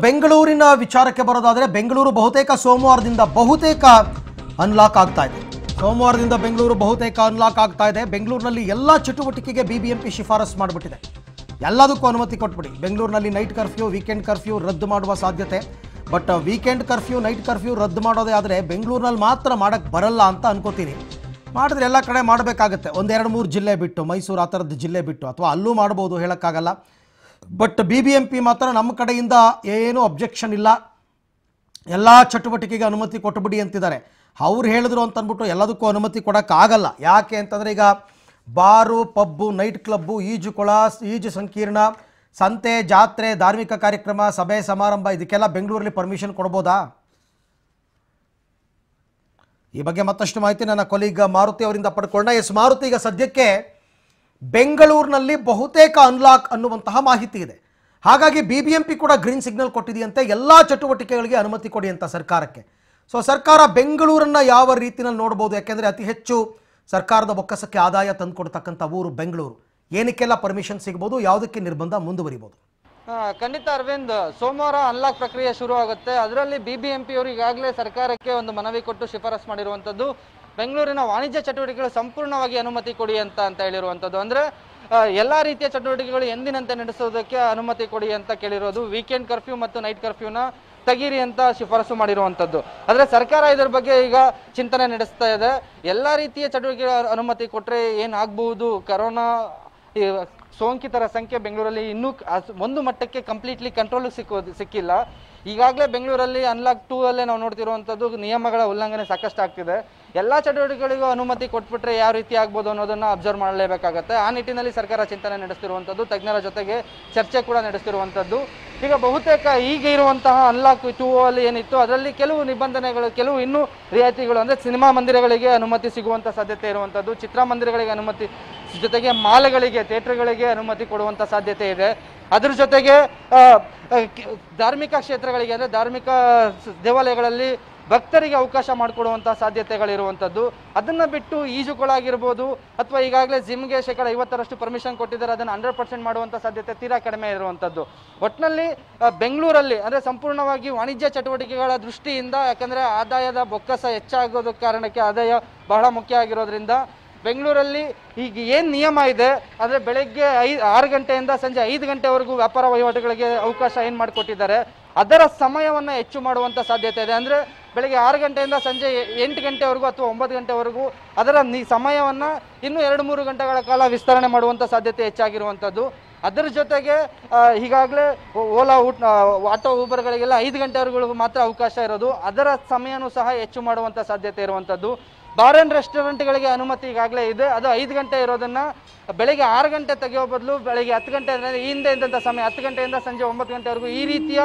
ಬೆಂಗಳೂರಿನ ವಿಚಾರಕ್ಕೆ ಬರೋದಾದರೆ ಬೆಂಗಳೂರು ಬಹುತೇಕ ಸೋಮವಾರದಿಂದ ಬಹುತೇಕ ಅನ್ಲಾಕ್ ಆಗ್ತಾ ಇದೆ. ಸೋಮವಾರದಿಂದ ಬೆಂಗಳೂರು ಬಹುತೇಕ ಅನ್ಲಾಕ್ ಆಗ್ತಾ ಇದೆ. ಬೆಂಗಳೂರಿನಲ್ಲಿ ಎಲ್ಲ ಚಟುವಟಿಕೆಗೆ ಬಿಬಿಎಂಪಿ ಶಿಫಾರಸ್ ಮಾಡಿಬಿಟ್ಟಿದೆ. ಎಲ್ಲದಕ್ಕೂ ಅನುಮತಿ ಕೊಟ್ಬಿಡಿ. ಬೆಂಗಳೂರಿನಲ್ಲಿ ನೈಟ್ ಕರ್ಫ್ಯೂ ವೀಕೆಂಡ್ ಕರ್ಫ್ಯೂ ರದ್ದು ಮಾಡುವ ಸಾಧ್ಯತೆ. But weekend curfew night curfew ರದ್ದು ಮಾಡೋದೇ ಆದರೆ ಬೆಂಗಳೂರಿನಲ್ಲಿ ಮಾತ್ರ ಮಾಡಕ್ಕೆ ಬರಲ್ಲ ಅಂತ ಅನ್ಕೋತೀನಿ. ಮಾಡಿದ್ರೆ ಎಲ್ಲ ಕಡೆ ಮಾಡಬೇಕಾಗತ್ತೆ. ಒಂದೆರಡು ಮೂರು ಜಿಲ್ಲೆ ಬಿಟ್ಟು ಮೈಸೂರು ಆ ಥರದ್ದು ಜಿಲ್ಲೆ ಬಿಟ್ಟು ಅಥವಾ ಅಲ್ಲೂ ಮಾಡ್ಬೋದು ಹೇಳೋಕ್ಕಾಗಲ್ಲ. But B B M P ಮಾತ್ರ ನಮ್ಮ ಕಡೆಯಿಂದ ಏನೂ ಅಬ್ಜೆಕ್ಷನ್ ಇಲ್ಲ. ಎಲ್ಲ ಚಟುವಟಿಕೆಗೆ ಅನುಮತಿ ಕೊಟ್ಟುಬಿಡಿ ಅಂತಿದ್ದಾರೆ. ಅವ್ರು ಹೇಳಿದ್ರು ಅಂತ ಅಂದ್ಬಿಟ್ಟು ಎಲ್ಲದಕ್ಕೂ ಅನುಮತಿ ಕೊಡೋಕ್ಕಾಗಲ್ಲ. ಯಾಕೆ ಅಂತಂದರೆ ಈಗ ಬಾರು, ಪಬ್ಬು ನೈಟ್ ಕ್ಲಬ್ಬು ಈಜುಕೊಳ, ಈಜು ಸಂಕೀರ್ಣ, ಸಂತೆ, ಜಾತ್ರೆ, ಧಾರ್ಮಿಕ ಕಾರ್ಯಕ್ರಮ, ಸಭೆ, ಸಮಾರಂಭ, ಇದಕ್ಕೆಲ್ಲ ಬೆಂಗಳೂರಲ್ಲಿ ಪರ್ಮಿಷನ್ ಕೊಡ್ಬೋದಾ? ಈ ಬಗ್ಗೆ ಮತ್ತಷ್ಟು ಮಾಹಿತಿ ನನ್ನ ಕೊಲೀಗ ಮಾರುತಿ ಅವರಿಂದ ಪಡ್ಕೊಂಡ ಎಸ್ ಮಾರುತಿ, ಈಗ ಸದ್ಯಕ್ಕೆ ಬೆಂಗಳೂರಿನಲ್ಲಿ ಬಹುತೇಕ ಅನ್ಲಾಕ್ ಅನ್ನುವಂತಹ ಮಾಹಿತಿ ಇದೆ. ಹಾಗಾಗಿ ಬಿ ಬಿ ಎಂ ಪಿ ಕೂಡ ಗ್ರೀನ್ ಸಿಗ್ನಲ್ ಕೊಟ್ಟಿದೆಯಂತೆ ಎಲ್ಲ ಚಟುವಟಿಕೆಗಳಿಗೆ ಅನುಮತಿ ಕೊಡಿ ಅಂತ ಸರ್ಕಾರಕ್ಕೆ. ಸೊ ಸರ್ಕಾರ ಬೆಂಗಳೂರನ್ನು ಯಾವ ರೀತಿಯಲ್ಲಿ ನೋಡ್ಬೋದು? ಯಾಕೆಂದರೆ ಅತಿ ಹೆಚ್ಚು ಸರ್ಕಾರದ ಬೊಕ್ಕಸಕ್ಕೆ ಆದಾಯ ತಂದುಕೊಡ್ತಕ್ಕಂಥ ಊರು ಬೆಂಗಳೂರು. ಏನಕ್ಕೆಲ್ಲ ಪರ್ಮಿಷನ್ ಸಿಗ್ಬೋದು? ಯಾವುದಕ್ಕೆ ನಿರ್ಬಂಧ ಮುಂದುವರಿಬೋದು? ಖಂಡಿತ ಅರವಿಂದ್, ಸೋಮವಾರ ಅನ್ಲಾಕ್ ಪ್ರಕ್ರಿಯೆ ಶುರು ಆಗುತ್ತೆ ಅದರಲ್ಲಿ ಬಿ ಬಿ ಎಂ ಪಿ ಅವರು ಈಗಾಗಲೇ ಸರ್ಕಾರಕ್ಕೆ ಒಂದು ಮನವಿ ಕೊಟ್ಟು ಶಿಫಾರಸ್ ಮಾಡಿರುವಂಥದ್ದು. ಬೆಂಗಳೂರಿನ ವಾಣಿಜ್ಯ ಚಟುವಟಿಕೆಗಳು ಸಂಪೂರ್ಣವಾಗಿ ಅನುಮತಿ ಕೊಡಿ ಅಂತ ಅಂತ ಹೇಳಿರುವಂಥದ್ದು. ಅಂದರೆ ಎಲ್ಲ ರೀತಿಯ ಚಟುವಟಿಕೆಗಳು ಎಂದಿನಂತೆ ನಡೆಸೋದಕ್ಕೆ ಅನುಮತಿ ಕೊಡಿ ಅಂತ ಕೇಳಿರೋದು ವೀಕೆಂಡ್ ಕರ್ಫ್ಯೂ ಮತ್ತು ನೈಟ್ ಕರ್ಫ್ಯೂನ ತೆಗೀರಿ ಅಂತ ಶಿಫಾರಸು ಮಾಡಿರುವಂಥದ್ದು. ಆದರೆ ಸರ್ಕಾರ ಇದರ ಬಗ್ಗೆ ಈಗ ಚಿಂತನೆ ನಡೆಸ್ತಾ ಇದೆ. ಎಲ್ಲ ರೀತಿಯ ಚಟುವಟಿಕೆಗಳ ಅನುಮತಿ ಕೊಟ್ಟರೆ ಏನಾಗಬಹುದು? ಕರೋನಾ ಸೋಂಕಿತರ ಸಂಖ್ಯೆ ಬೆಂಗಳೂರಲ್ಲಿ ಇನ್ನೂ ಒಂದು ಮಟ್ಟಕ್ಕೆ ಕಂಪ್ಲೀಟ್ಲಿ ಕಂಟ್ರೋಲ್ ಸಿಕ್ಕೋದು ಸಿಕ್ಕಿಲ್ಲ. ಈಗಾಗಲೇ ಬೆಂಗಳೂರಲ್ಲಿ ಅನ್ಲಾಕ್ ಟೂ ಅಲ್ಲೇ ನಾವು ನೋಡ್ತಿರುವಂಥದ್ದು ನಿಯಮಗಳ ಉಲ್ಲಂಘನೆ ಸಾಕಷ್ಟು ಆಗ್ತಿದೆ. ಎಲ್ಲ ಚಟುವಟಿಕೆಗಳಿಗೂ ಅನುಮತಿ ಕೊಟ್ಬಿಟ್ರೆ ಯಾವ ರೀತಿ ಆಗ್ಬೋದು ಅನ್ನೋದನ್ನು ಅಬ್ಸರ್ವ್ ಮಾಡಲೇಬೇಕಾಗುತ್ತೆ. ಆ ನಿಟ್ಟಿನಲ್ಲಿ ಸರ್ಕಾರ ಚಿಂತನೆ ನಡೆಸ್ತಿರುವಂಥದ್ದು, ತಜ್ಞರ ಜೊತೆಗೆ ಚರ್ಚೆ ಕೂಡ ನಡೆಸ್ತಿರುವಂಥದ್ದು. ಈಗ ಬಹುತೇಕ ಈಗ ಇರುವಂತಹ ಅನ್ಲಾಕ್ ಟೂ ಅಲ್ಲಿ ಏನಿತ್ತು ಅದರಲ್ಲಿ ಕೆಲವು ನಿಬಂಧನೆಗಳು, ಕೆಲವು ಇನ್ನೂ ರಿಯಾಯಿತಿಗಳು ಅಂದರೆ ಸಿನಿಮಾ ಮಂದಿರಗಳಿಗೆ ಅನುಮತಿ ಸಿಗುವಂಥ ಸಾಧ್ಯತೆ ಇರುವಂಥದ್ದು. ಚಿತ್ರಮಂದಿರಗಳಿಗೆ ಅನುಮತಿ ಜೊತೆಗೆ ಮಾಲೆಗಳಿಗೆ, ಥಿಯೇಟರ್ಗಳಿಗೆ ಅನುಮತಿ ಕೊಡುವಂತ ಸಾಧ್ಯತೆ ಇದೆ. ಅದ್ರ ಜೊತೆಗೆ ಧಾರ್ಮಿಕ ಕ್ಷೇತ್ರಗಳಿಗೆ ಅಂದ್ರೆ ಧಾರ್ಮಿಕ ದೇವಾಲಯಗಳಲ್ಲಿ ಭಕ್ತರಿಗೆ ಅವಕಾಶ ಮಾಡಿಕೊಡುವಂಥ ಸಾಧ್ಯತೆಗಳಿರುವಂಥದ್ದು ಅದನ್ನ ಬಿಟ್ಟು ಈಜುಗಳಾಗಿರ್ಬೋದು ಅಥವಾ ಈಗಾಗಲೇ ಜಿಮ್ಗೆ ಶೇಕಡ ಐವತ್ತರಷ್ಟು ಪರ್ಮಿಷನ್ ಕೊಟ್ಟಿದ್ದಾರೆ, ಅದನ್ನು ಹಂಡ್ರೆಡ್ ಪರ್ಸೆಂಟ್ ಮಾಡುವಂಥ ಸಾಧ್ಯತೆ ತೀರಾ ಕಡಿಮೆ ಇರುವಂಥದ್ದು ಒಟ್ಟಿನಲ್ಲಿ ಬೆಂಗಳೂರಲ್ಲಿ ಅಂದರೆ ಸಂಪೂರ್ಣವಾಗಿ ವಾಣಿಜ್ಯ ಚಟುವಟಿಕೆಗಳ ದೃಷ್ಟಿಯಿಂದ, ಯಾಕಂದರೆ ಆದಾಯದ ಬೊಕ್ಕಸ ಹೆಚ್ಚಾಗೋದ ಕಾರಣಕ್ಕೆ ಆದಾಯ ಬಹಳ ಮುಖ್ಯ ಆಗಿರೋದ್ರಿಂದ ಬೆಂಗಳೂರಲ್ಲಿ ಈಗ ಏನು ನಿಯಮ ಇದೆ, ಅಂದರೆ ಬೆಳಗ್ಗೆ ಐ ಆರು ಗಂಟೆಯಿಂದ ಸಂಜೆ ಐದು ಗಂಟೆವರೆಗೂ ವ್ಯಾಪಾರ ವಹಿವಾಟುಗಳಿಗೆ ಅವಕಾಶ ಏನು ಮಾಡಿಕೊಟ್ಟಿದ್ದಾರೆ, ಅದರ ಸಮಯವನ್ನು ಹೆಚ್ಚು ಮಾಡುವಂಥ ಸಾಧ್ಯತೆ ಇದೆ. ಅಂದರೆ ಬೆಳಗ್ಗೆ ಆರು ಗಂಟೆಯಿಂದ ಸಂಜೆ ಎಂಟು ಗಂಟೆವರೆಗೂ ಅಥವಾ ಒಂಬತ್ತು ಗಂಟೆವರೆಗೂ ಅದರ ನಿ ಸಮಯವನ್ನು ಇನ್ನೂ ಎರಡು, ಮೂರು ಗಂಟೆಗಳ ಕಾಲ ವಿಸ್ತರಣೆ ಮಾಡುವಂಥ ಸಾಧ್ಯತೆ ಹೆಚ್ಚಾಗಿರುವಂಥದ್ದು ಅದರ ಜೊತೆಗೆ ಈಗಾಗಲೇ ಓಲಾ ಊಟ ಆಟೋ, ಊಬರ್ಗಳಿಗೆಲ್ಲ ಐದು ಗಂಟೆವರೆಗೂ ಮಾತ್ರ ಅವಕಾಶ ಇರೋದು. ಅದರ ಸಮಯನೂ ಸಹ ಹೆಚ್ಚು ಮಾಡುವಂಥ ಸಾಧ್ಯತೆ ಇರುವಂಥದ್ದು ಬಾರ್ ಆ್ಯಂಡ್ ರೆಸ್ಟೋರೆಂಟ್ಗಳಿಗೆ ಅನುಮತಿ ಈಗಾಗಲೇ ಇದೆ. ಅದು ಐದು ಗಂಟೆ ಇರೋದನ್ನ ಬೆಳಗ್ಗೆ ಆರು ಗಂಟೆ ತೆಗೆಯೋ ಬದಲು ಬೆಳಗ್ಗೆ ಹತ್ತು ಗಂಟೆ ಈ ಹಿಂದೆ ಇದ್ದಂಥ ಸಮಯ, ಹತ್ತು ಗಂಟೆಯಿಂದ ಸಂಜೆ ಒಂಬತ್ತು ಗಂಟೆವರೆಗೂ ಈ ರೀತಿಯ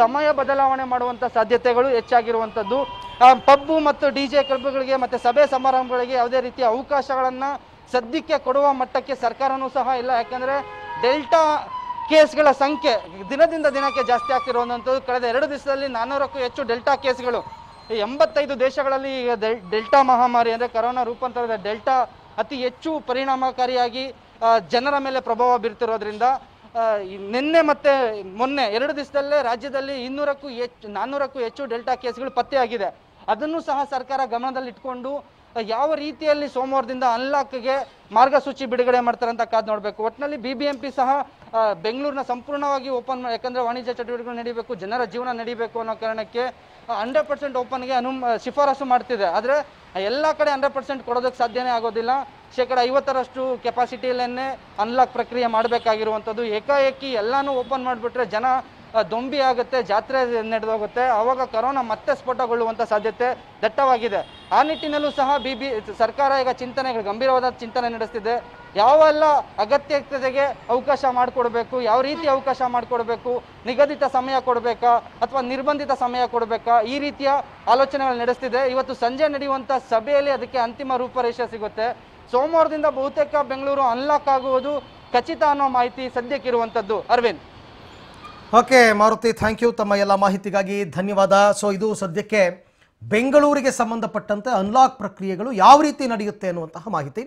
ಸಮಯ ಬದಲಾವಣೆ ಮಾಡುವಂಥ ಸಾಧ್ಯತೆಗಳು ಹೆಚ್ಚಾಗಿರುವಂಥದ್ದು. ಪಬ್ಬು ಮತ್ತು ಡಿ ಜೆ ಕ್ಲಬ್ಗಳಿಗೆ ಮತ್ತು ಸಭೆ ಸಮಾರಂಭಗಳಿಗೆ ಯಾವುದೇ ರೀತಿಯ ಅವಕಾಶಗಳನ್ನು ಸದ್ಯಕ್ಕೆ ಕೊಡುವ ಮಟ್ಟಕ್ಕೆ ಸರ್ಕಾರನೂ ಸಹ ಇಲ್ಲ. ಯಾಕಂದರೆ ಡೆಲ್ಟಾ ಕೇಸ್ಗಳ ಸಂಖ್ಯೆ ದಿನದಿಂದ ದಿನಕ್ಕೆ ಜಾಸ್ತಿ ಆಗ್ತಿರುವಂಥದ್ದು ಕಳೆದ ಎರಡು ದಿವಸದಲ್ಲಿ ನಾನ್ನೂರಕ್ಕೂ ಹೆಚ್ಚು ಡೆಲ್ಟಾ ಕೇಸ್ಗಳು ಎಂಬತ್ತೈದು ದೇಶಗಳಲ್ಲಿ ಈಗ ಡೆಲ್- ಡೆಲ್ಟಾ ಮಹಾಮಾರಿ ಅಂದರೆ ಕರೋನಾ ರೂಪಾಂತರದ ಡೆಲ್ಟಾ ಅತಿ ಹೆಚ್ಚು ಪರಿಣಾಮಕಾರಿಯಾಗಿ ಜನರ ಮೇಲೆ ಪ್ರಭಾವ ಬೀರ್ತಿರೋದ್ರಿಂದ ನಿನ್ನೆ ಮತ್ತೆ ಮೊನ್ನೆ ಎರಡು ದಿವಸದಲ್ಲೇ ರಾಜ್ಯದಲ್ಲಿ ಇನ್ನೂರಕ್ಕೂ ಹೆಚ್ಚು, ನಾನ್ನೂರಕ್ಕೂ ಹೆಚ್ಚು ಡೆಲ್ಟಾ ಕೇಸ್ಗಳು ಪತ್ತೆಯಾಗಿದೆ. ಅದನ್ನು ಸಹ ಸರ್ಕಾರ ಗಮನದಲ್ಲಿ ಇಟ್ಕೊಂಡು ಯಾವ ರೀತಿಯಲ್ಲಿ ಸೋಮವಾರದಿಂದ ಅನ್ಲಾಕ್ಗೆ ಮಾರ್ಗಸೂಚಿ ಬಿಡುಗಡೆ ಮಾಡ್ತಾರೆ ಅಂತ ಕಾದು ನೋಡಬೇಕು. ಒಟ್ಟಿನಲ್ಲಿ ಬಿ ಬಿ ಎಂ ಸಹ ಬೆಂಗಳೂರಿನ ಸಂಪೂರ್ಣವಾಗಿ ಓಪನ್ ಯಾಕಂದ್ರೆ ವಾಣಿಜ್ಯ ಚಟುವಟಿಕೆಗಳು ನಡೀಬೇಕು, ಜನರ ಜೀವನ ನಡೀಬೇಕು ಅನ್ನೋ ಕಾರಣಕ್ಕೆ ಹಂಡ್ರೆಡ್ ಪರ್ಸೆಂಟ್ ಓಪನ್ಗೆ ಅನು ಶಿಫಾರಸು ಮಾಡ್ತಿದೆ. ಆದರೆ ಎಲ್ಲ ಕಡೆ ಹಂಡ್ರೆಡ್ ಪರ್ಸೆಂಟ್ ಕೊಡೋದಕ್ಕೆ ಸಾಧ್ಯನೇ ಆಗೋದಿಲ್ಲ. ಶೇಕಡ ಐವತ್ತರಷ್ಟು ಕೆಪಾಸಿಟಿಯಲ್ಲೇ ಅನ್ಲಾಕ್ ಪ್ರಕ್ರಿಯೆ ಮಾಡಬೇಕಾಗಿರುವಂಥದ್ದು. ಏಕಾಏಕಿ ಎಲ್ಲನೂ ಓಪನ್ ಮಾಡಿಬಿಟ್ರೆ ಜನ ದೊಂಬಿ ಆಗುತ್ತೆ, ಜಾತ್ರೆ ನಡೆದೋಗುತ್ತೆ. ಆವಾಗ ಕರೋನಾ ಮತ್ತೆ ಸ್ಫೋಟಗೊಳ್ಳುವಂಥ ಸಾಧ್ಯತೆ ದಟ್ಟವಾಗಿದೆ. ಆ ನಿಟ್ಟಿನಲ್ಲೂ ಸಹ ಬಿ ಬಿ ಸರ್ಕಾರ ಈಗ ಚಿಂತನೆಗಳು, ಗಂಭೀರವಾದ ಚಿಂತನೆ ನಡೆಸ್ತಿದೆ. ಯಾವೆಲ್ಲ ಅಗತ್ಯತೆಗೆ ಅವಕಾಶ ಮಾಡಿಕೊಡ್ಬೇಕು, ಯಾವ ರೀತಿ ಅವಕಾಶ ಮಾಡಿಕೊಡ್ಬೇಕು, ನಿಗದಿತ ಸಮಯ ಕೊಡಬೇಕಾ ಅಥವಾ ನಿರ್ಬಂಧಿತ ಸಮಯ ಕೊಡಬೇಕಾ ಈ ರೀತಿಯ ಆಲೋಚನೆಗಳು ನಡೆಸ್ತಿದೆ. ಇವತ್ತು ಸಂಜೆ ನಡೆಯುವಂಥ ಸಭೆಯಲ್ಲಿ ಅದಕ್ಕೆ ಅಂತಿಮ ರೂಪರೇಷೆ ಸಿಗುತ್ತೆ. ಸೋಮವಾರದಿಂದ ಬಹುತೇಕ ಬೆಂಗಳೂರು ಅನ್ಲಾಕ್ ಆಗುವುದು ಖಚಿತ ಅನ್ನೋ ಮಾಹಿತಿ ಸದ್ಯಕ್ಕಿರುವಂಥದ್ದು Arvind. Okay, Maruti thank you ತಮ್ಮ ಎಲ್ಲ ಮಾಹಿತಿಗಾಗಿ ಧನ್ಯವಾದ. ಸೊ ಇದು ಸದ್ಯಕ್ಕೆ ಬೆಂಗಳೂರಿಗೆ ಸಂಬಂಧಪಟ್ಟಂತೆ ಅನ್ಲಾಕ್ ಪ್ರಕ್ರಿಯೆಗಳು ಯಾವ ರೀತಿ ನಡೆಯುತ್ತೆ ಅನ್ನುವಂತಹ ಮಾಹಿತಿ.